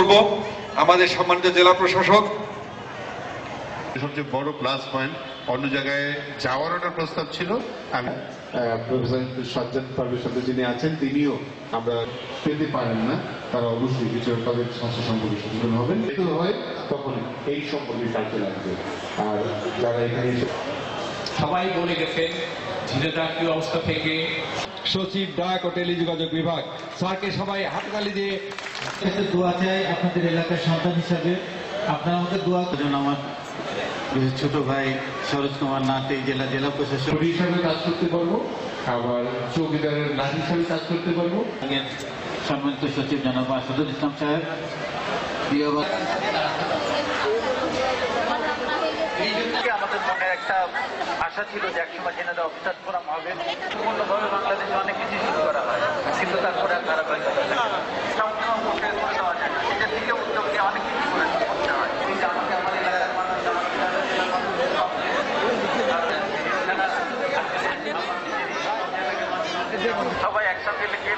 করব। আমাদের সম্মানিত জেলা প্রশাসক। সবচেয়ে বড় প্লাস পয়েন্ট অন্য জায়গায় যাওয়ার একটা প্রস্তাব ছিল। আমি প্রফেসর সজ্জাদ পারভের সাথে যিনি আছেন তিনিও আমরা পেতে পারেন না। তারা অবশ্যই কিছু তাদের স্বাস্থ্য সম্পর্কে সচেতন হবেন। এতে হয় তখন এই সম্পর্কে কাজে লাগবে। আর যারা এখানে সবাই বলে গেছেন ঝিনাইদহ অবস্থা থেকে। সচিব ডাক ও টেলিযোগাযোগ বিভাগ। স্যারকে সবাই হাততালি দিয়ে দোয়া চাই আপনাদের এলাকার সন্তান হিসাবে। আপনারা আমাকে দোয়া করুন। আমার ছোট ভাই সরোজ কুমার নাথ এই জেলা জেলা প্রশাসক। ছবি হিসাবে কাজ করতে পারব। আবার চৌকিদারের নাচ হিসাবে কাজ করতে পারব। সম্মানিত সচিব জনাব আসাদুল ইসলাম সাহেব প্রিয় এই জন্য আমাদের মনে একটা আশা ছিল যে একসময় জেনেদা officer forum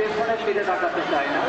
পেছনে ফিরে তাকাতে চায় না।